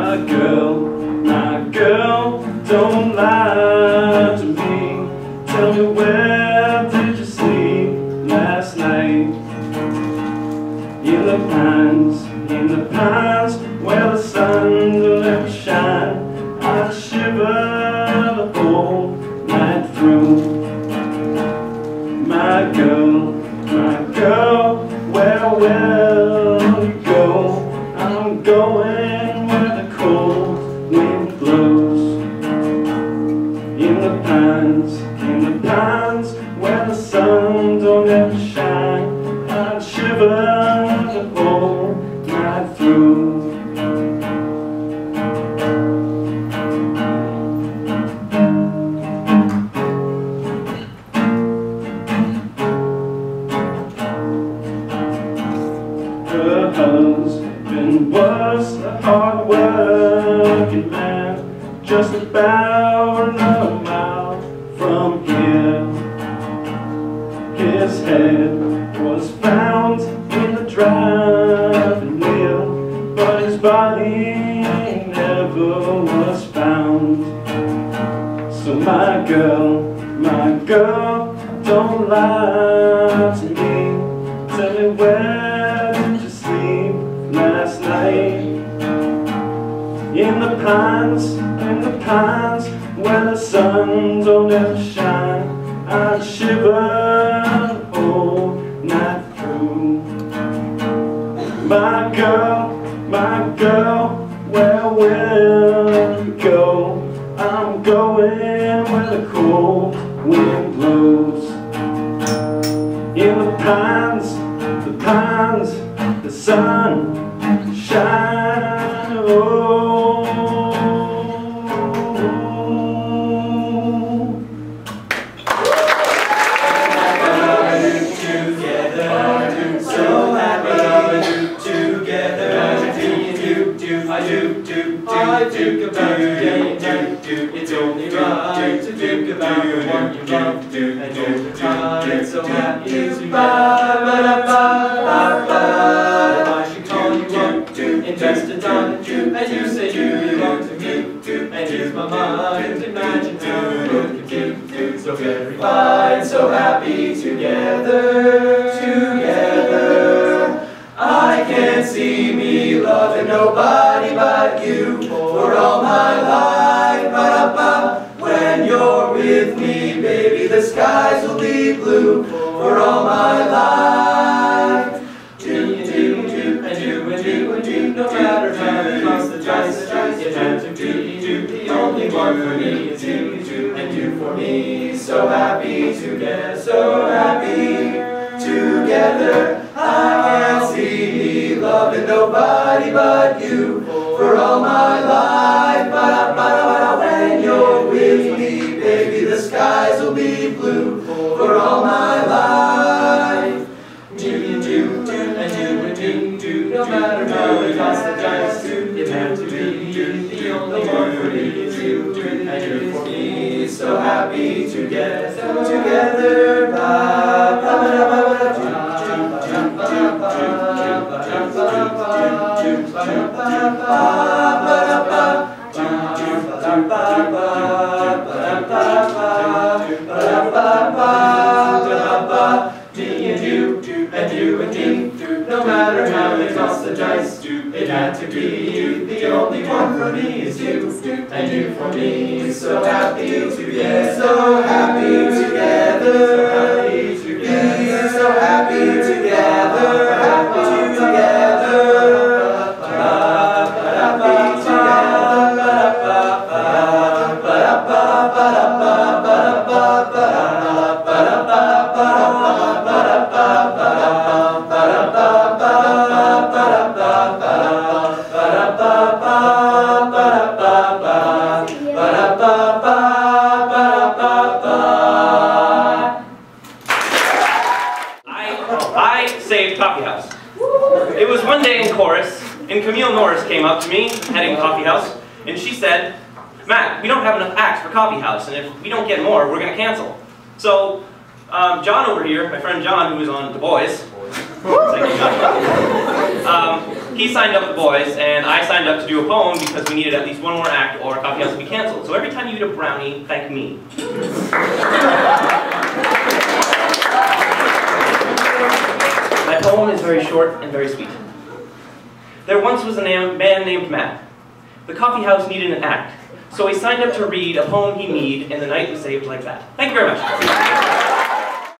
My girl, my girl, don't lie to me. Tell me where did you sleep last night? In the pines, in the pines, where the sun will never shine. I shiver the whole night through. My girl, my girl, where, where? Her husband was a man, just about was found. So my girl, my girl, don't lie to me. Tell me where did you sleep last night? In the pines, in the pines, where the sun don't ever shine, I shiver Going where the cold wind blows. In the pines, the pines, the sun you do and the time. Ba. I you to invest a dime do and you say you to and my mind imagine you so very fine so happy together together. I can't see me blue for all my life. Do do do and do and do and do no matter how it costs the dice, it had to be you. The only one for me is you, you and you for me. So happy together, so happy together. I can't see loving nobody but you for all my life. Matter how it costs the dice to it had to be you the only one for me is you and you for me so happy to get together together toss the dice, it had to be you. The only one for me is you, and you for me. So happy together, so happy together, so happy together, saved Coffee House. It was one day in chorus, and Camille Norris came up to me, heading Coffee House, and she said, Matt, we don't have enough acts for Coffee House, and if we don't get more, we're going to cancel. So, um, John over here, my friend John, who was on The Boys. Um, he signed up The Boys, and I signed up to do a poem because we needed at least one more act or Coffee House would be canceled. So every time you eat a brownie, thank me. My poem is very short and very sweet. There once was a man named Matt. The coffee house needed an act, so he signed up to read a poem he made, and the night was saved like that. Thank you very much.